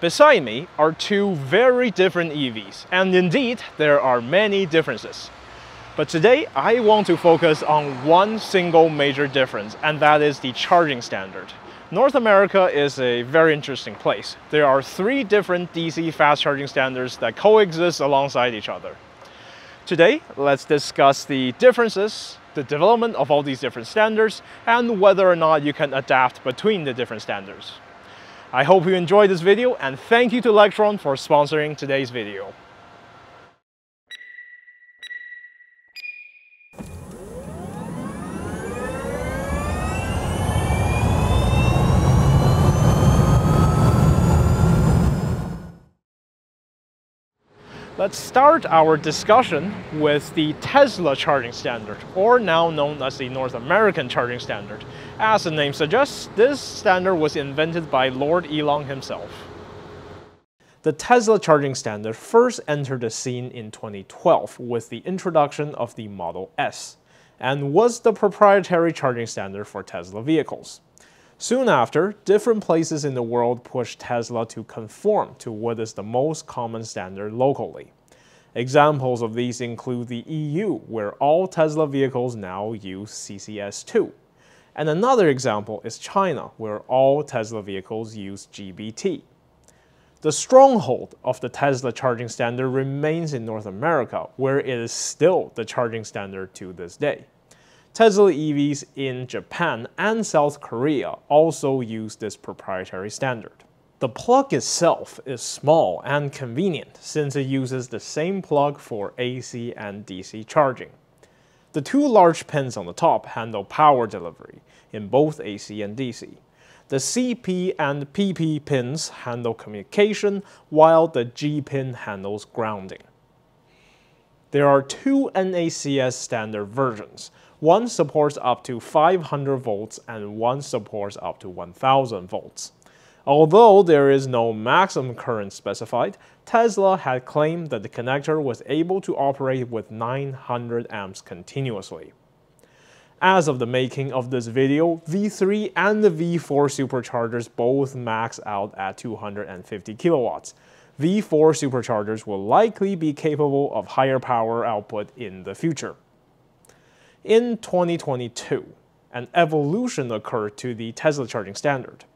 Beside me are two very different EVs, and indeed there are many differences. But today I want to focus on one single major difference, and that is the charging standard. North America is a very interesting place. There are three different DC fast charging standards that coexist alongside each other. Today, let's discuss the differences, the development of all these different standards, and whether or not you can adapt between the different standards. I hope you enjoyed this video and thank you to Lectron for sponsoring today's video. Let's start our discussion with the Tesla charging standard, or now known as the North American charging standard. As the name suggests, this standard was invented by Lord Elon himself. The Tesla charging standard first entered the scene in 2012 with the introduction of the Model S, and was the proprietary charging standard for Tesla vehicles. Soon after, different places in the world pushed Tesla to conform to what is the most common standard locally. Examples of these include the EU, where all Tesla vehicles now use CCS2. And another example is China, where all Tesla vehicles use GBT. The stronghold of the Tesla charging standard remains in North America, where it is still the charging standard to this day. Tesla EVs in Japan and South Korea also use this proprietary standard. The plug itself is small and convenient since it uses the same plug for AC and DC charging. The two large pins on the top handle power delivery in both AC and DC. The CP and PP pins handle communication while the G pin handles grounding. There are two NACS standard versions, one supports up to 500 volts and one supports up to 1000 volts. Although there is no maximum current specified, Tesla had claimed that the connector was able to operate with 900 amps continuously. As of the making of this video, V3 and the V4 superchargers both max out at 250 kilowatts. V4 superchargers will likely be capable of higher power output in the future. In 2022, an evolution occurred to the Tesla charging standard.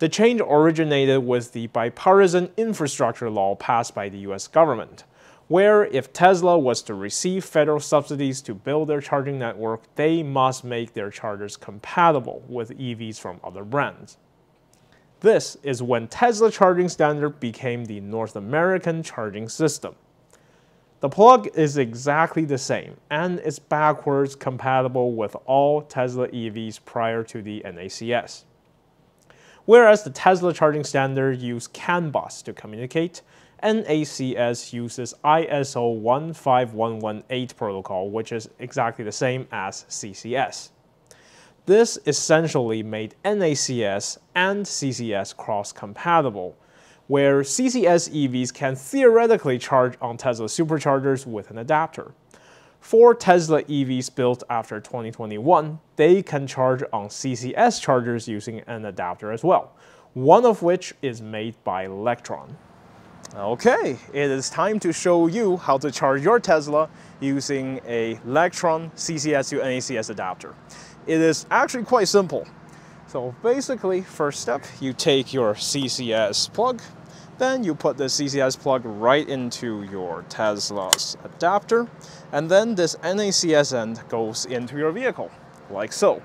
The change originated with the bipartisan infrastructure law passed by the US government, where if Tesla was to receive federal subsidies to build their charging network, they must make their chargers compatible with EVs from other brands. This is when Tesla charging standard became the North American charging system. The plug is exactly the same and is backwards compatible with all Tesla EVs prior to the NACS. Whereas the Tesla charging standard uses CAN bus to communicate, NACS uses ISO 15118 protocol, which is exactly the same as CCS. This essentially made NACS and CCS cross-compatible, where CCS EVs can theoretically charge on Tesla superchargers with an adapter. For Tesla EVs built after 2021, they can charge on CCS chargers using an adapter as well, one of which is made by Lectron. Okay, it is time to show you how to charge your Tesla using a Lectron CCS to NACS adapter. It is actually quite simple. So basically, first step, you take your CCS plug, then you put the CCS plug right into your Tesla's adapter, and then this NACS end goes into your vehicle, like so.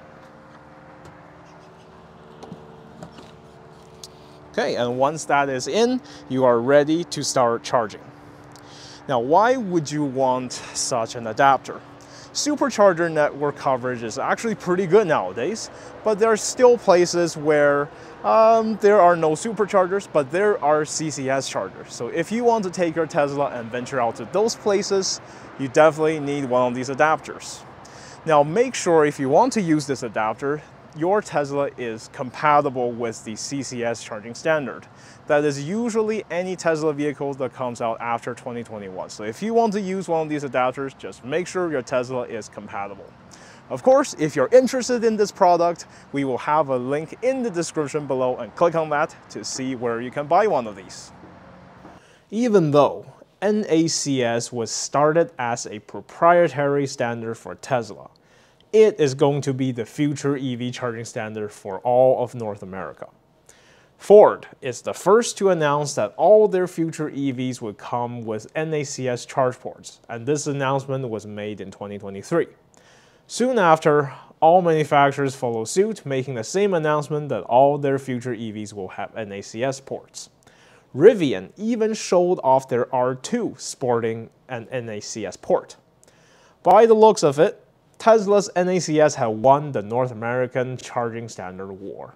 Okay, and once that is in, you are ready to start charging. Now, why would you want such an adapter? Supercharger network coverage is actually pretty good nowadays, but there are still places where um, there are no superchargers, but there are CCS chargers. So if you want to take your Tesla and venture out to those places, you definitely need one of these adapters. Now make sure if you want to use this adapter your Tesla is compatible with the CCS charging standard. That is usually any Tesla vehicle that comes out after 2021. So if you want to use one of these adapters, just make sure your Tesla is compatible. Of course, if you're interested in this product, we will have a link in the description below and click on that to see where you can buy one of these. Even though NACS was started as a proprietary standard for Tesla, it is going to be the future EV charging standard for all of North America. Ford is the first to announce that all their future EVs would come with NACS charge ports, and this announcement was made in 2023. Soon after, all manufacturers follow suit, making the same announcement that all their future EVs will have NACS ports. Rivian even showed off their R2 sporting an NACS port. By the looks of it, Tesla's NACS have won the North American charging standard war.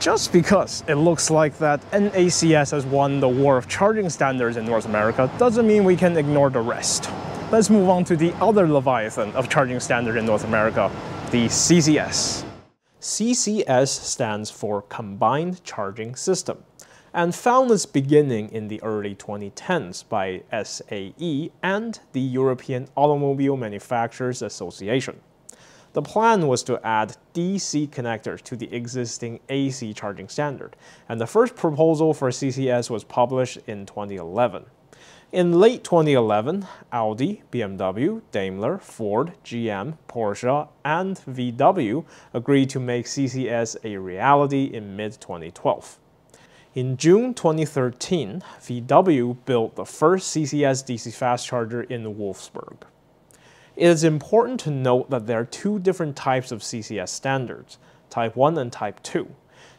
Just because it looks like that NACS has won the war of charging standards in North America doesn't mean we can ignore the rest. Let's move on to the other leviathan of charging standard in North America, the CCS. CCS stands for Combined Charging System and found its beginning in the early 2010s by SAE and the European Automobile Manufacturers Association. The plan was to add DC connectors to the existing AC charging standard, and the first proposal for CCS was published in 2011. In late 2011, Audi, BMW, Daimler, Ford, GM, Porsche, and VW agreed to make CCS a reality in mid-2012. In June 2013, VW built the first CCS DC fast charger in Wolfsburg. It is important to note that there are two different types of CCS standards, Type 1 and Type 2.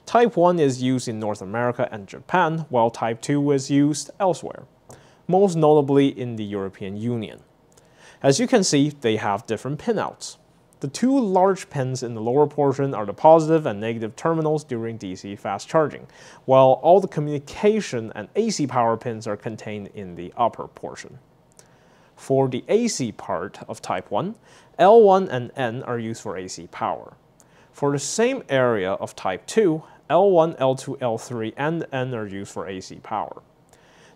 Type 1 is used in North America and Japan, while Type 2 is used elsewhere, most notably in the European Union. As you can see, they have different pinouts. The two large pins in the lower portion are the positive and negative terminals during DC fast charging, while all the communication and AC power pins are contained in the upper portion. For the AC part of type 1, L1 and N are used for AC power. For the same area of type 2, L1, L2, L3, and N are used for AC power.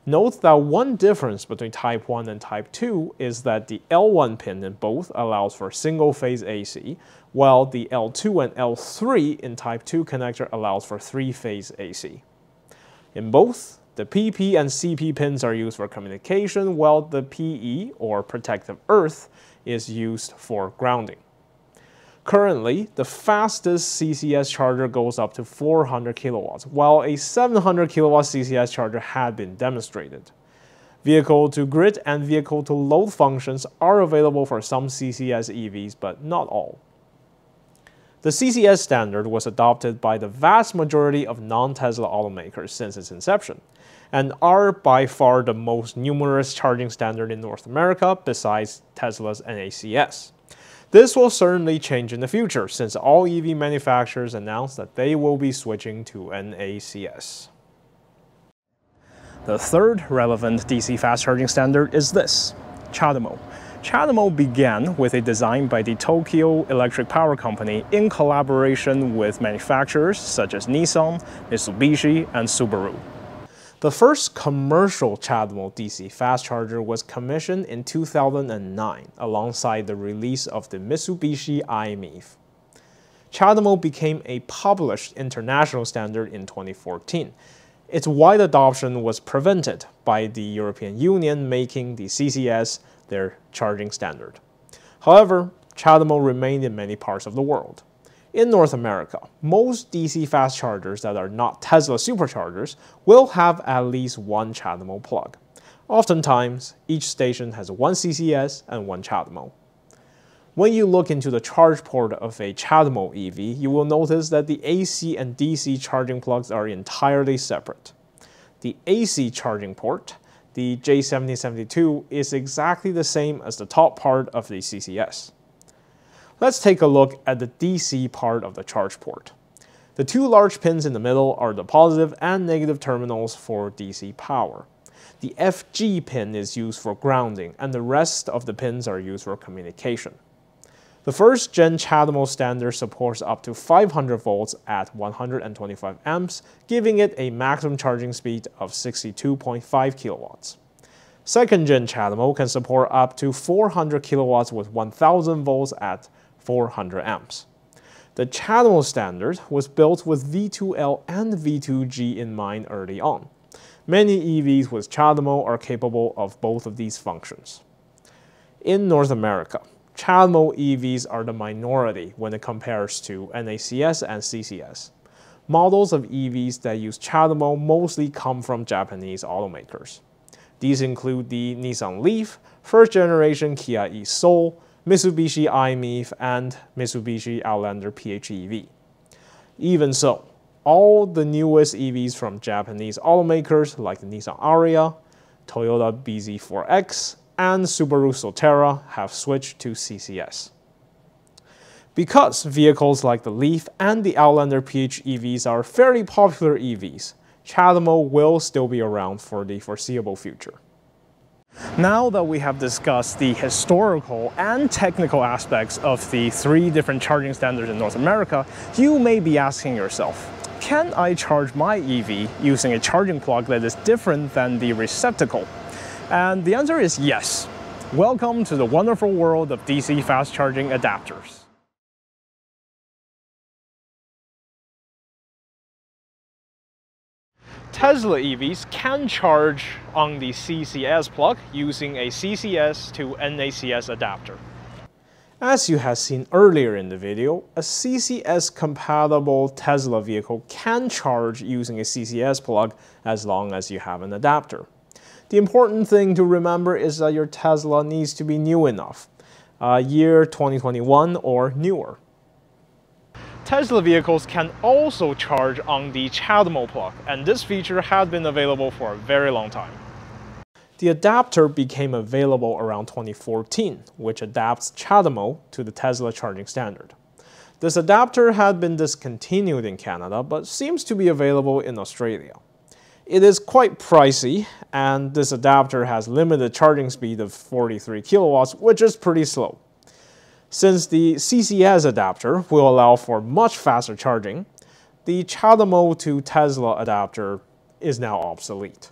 Note that one difference between type 1 and type 2 is that the L1 pin in both allows for single-phase AC, while the L2 and L3 in type 2 connector allows for three-phase AC. In both, the PP and CP pins are used for communication, while the PE, or protective earth, is used for grounding. Currently, the fastest CCS charger goes up to 400 kilowatts, while a 700 kilowatt CCS charger had been demonstrated. Vehicle to grid and vehicle to load functions are available for some CCS EVs, but not all. The CCS standard was adopted by the vast majority of non-Tesla automakers since its inception, and are by far the most numerous charging standard in North America besides Tesla's NACS. This will certainly change in the future since all EV manufacturers announced that they will be switching to NACS. The third relevant DC fast charging standard is this, CHAdeMO, CHAdeMO began with a design by the Tokyo Electric Power Company in collaboration with manufacturers such as Nissan, Mitsubishi, and Subaru. The first commercial CHAdeMO DC fast charger was commissioned in 2009 alongside the release of the Mitsubishi i-MiEV. CHAdeMO became a published international standard in 2014. Its wide adoption was prevented by the European Union making the CCS their charging standard. However, CHAdeMO remained in many parts of the world. In North America, most DC fast chargers that are not Tesla superchargers will have at least one CHAdeMO plug. Oftentimes, each station has one CCS and one CHAdeMO. When you look into the charge port of a CHAdeMO EV, you will notice that the AC and DC charging plugs are entirely separate. The AC charging port the J1772 is exactly the same as the top part of the CCS. Let's take a look at the DC part of the charge port. The two large pins in the middle are the positive and negative terminals for DC power. The FG pin is used for grounding and the rest of the pins are used for communication. The first gen CHAdeMO standard supports up to 500 volts at 125 amps, giving it a maximum charging speed of 62.5 kilowatts. Second gen CHAdeMO can support up to 400 kilowatts with 1000 volts at 400 amps. The CHAdeMO standard was built with V2L and V2G in mind early on. Many EVs with CHAdeMO are capable of both of these functions. In North America, CHAdeMO EVs are the minority when it compares to NACS and CCS. Models of EVs that use CHAdeMO mostly come from Japanese automakers. These include the Nissan Leaf, first generation Kia e-Soul, Mitsubishi i-MiEV, and Mitsubishi Outlander PHEV. Even so, all the newest EVs from Japanese automakers like the Nissan Ariya, Toyota BZ4X, and Subaru Solterra have switched to CCS. Because vehicles like the Leaf and the Outlander PHEVs are fairly popular EVs, CHAdeMO will still be around for the foreseeable future. Now that we have discussed the historical and technical aspects of the three different charging standards in North America, you may be asking yourself, can I charge my EV using a charging plug that is different than the receptacle? And the answer is yes. Welcome to the wonderful world of DC fast charging adapters. Tesla EVs can charge on the CCS plug using a CCS to NACS adapter. As you have seen earlier in the video, a CCS compatible Tesla vehicle can charge using a CCS plug as long as you have an adapter. The important thing to remember is that your Tesla needs to be new enough, uh, year 2021 or newer. Tesla vehicles can also charge on the CHAdeMO plug, and this feature had been available for a very long time. The adapter became available around 2014, which adapts CHAdeMO to the Tesla charging standard. This adapter had been discontinued in Canada, but seems to be available in Australia. It is quite pricey, and this adapter has limited charging speed of 43 kilowatts, which is pretty slow. Since the CCS adapter will allow for much faster charging, the CHAdeMO to Tesla adapter is now obsolete.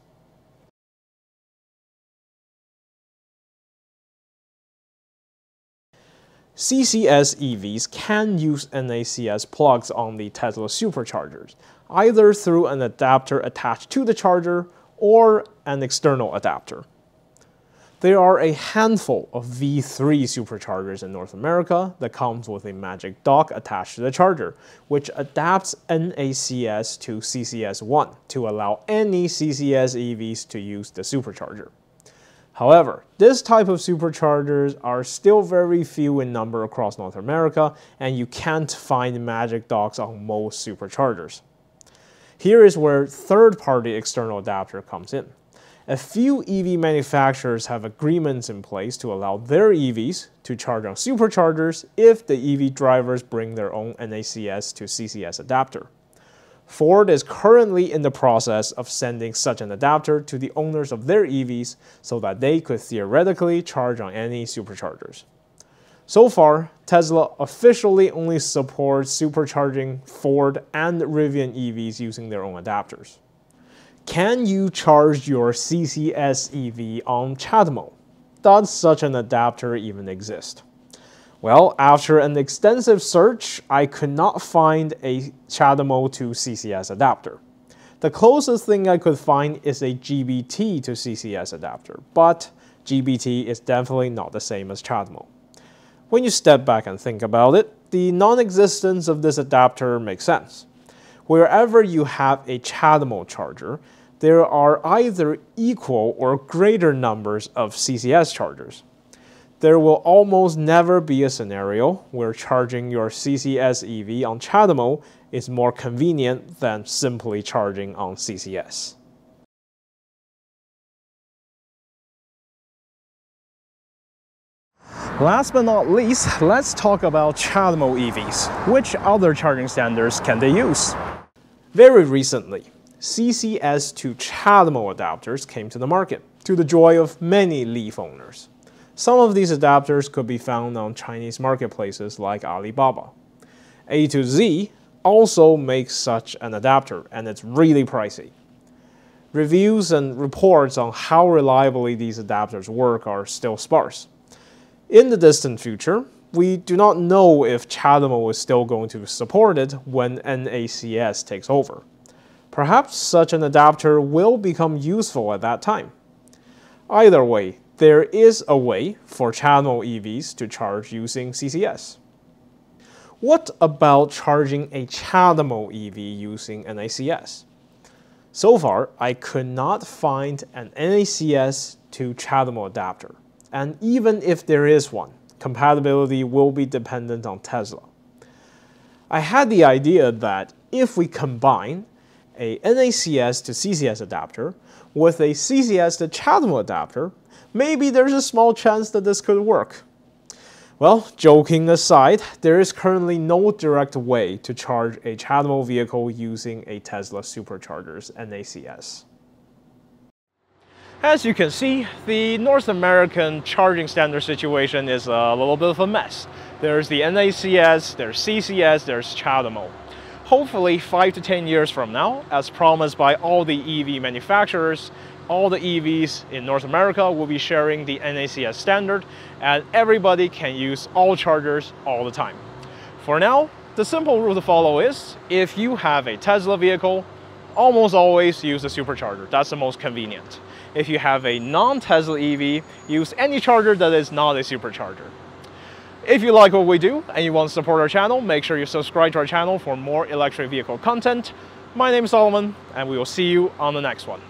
CCS EVs can use NACS plugs on the Tesla superchargers, either through an adapter attached to the charger or an external adapter. There are a handful of V3 superchargers in North America that comes with a magic dock attached to the charger, which adapts NACS to CCS1 to allow any CCS EVs to use the supercharger. However, this type of superchargers are still very few in number across North America, and you can't find magic docks on most superchargers. Here is where third-party external adapter comes in. A few EV manufacturers have agreements in place to allow their EVs to charge on superchargers if the EV drivers bring their own NACS to CCS adapter. Ford is currently in the process of sending such an adapter to the owners of their EVs so that they could theoretically charge on any superchargers. So far, Tesla officially only supports supercharging Ford and Rivian EVs using their own adapters. Can you charge your CCS EV on CHAdeMO? Does such an adapter even exist? Well, after an extensive search, I could not find a CHAdeMO to CCS adapter. The closest thing I could find is a GBT to CCS adapter, but GBT is definitely not the same as CHAdeMO. When you step back and think about it, the non-existence of this adapter makes sense wherever you have a CHAdeMO charger, there are either equal or greater numbers of CCS chargers. There will almost never be a scenario where charging your CCS EV on CHAdeMO is more convenient than simply charging on CCS. Last but not least, let's talk about CHAdeMO EVs. Which other charging standards can they use? Very recently, CCS to CHAdeMO adapters came to the market, to the joy of many Leaf owners. Some of these adapters could be found on Chinese marketplaces like Alibaba. A2Z also makes such an adapter, and it's really pricey. Reviews and reports on how reliably these adapters work are still sparse. In the distant future, we do not know if CHAdeMO is still going to support it when NACS takes over. Perhaps such an adapter will become useful at that time. Either way, there is a way for CHAdeMO EVs to charge using CCS. What about charging a CHAdeMO EV using NACS? So far, I could not find an NACS to CHAdeMO adapter. And even if there is one, compatibility will be dependent on Tesla. I had the idea that if we combine a NACS to CCS adapter with a CCS to CHAdeMO adapter, maybe there's a small chance that this could work. Well, joking aside, there is currently no direct way to charge a CHAdeMO vehicle using a Tesla Supercharger's NACS. As you can see, the North American charging standard situation is a little bit of a mess. There's the NACS, there's CCS, there's CHAdeMO. Hopefully 5 to 10 years from now, as promised by all the EV manufacturers, all the EVs in North America will be sharing the NACS standard and everybody can use all chargers all the time. For now, the simple rule to follow is, if you have a Tesla vehicle, almost always use the supercharger. That's the most convenient. If you have a non-Tesla EV, use any charger that is not a supercharger. If you like what we do and you want to support our channel, make sure you subscribe to our channel for more electric vehicle content. My name is Solomon, and we will see you on the next one.